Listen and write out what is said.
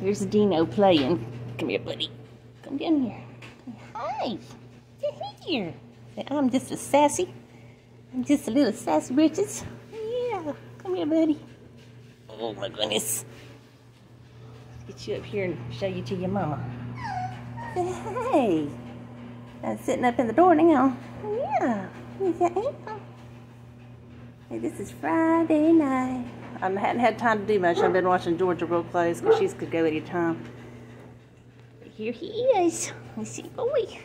Here's Dino playing. Come here, buddy. Come down here. Hi. Get here. I'm just a sassy. I'm just a little sassy britches. Yeah. Come here, buddy. Oh my goodness. Let's get you up here and show you to your mama. Hey. I'm sitting up in the door now. Yeah. Is that April? Hey, this is Friday night. I hadn't had time to do much. I've been watching Georgia real close because she's could go anytime. But here he is. You see, boy.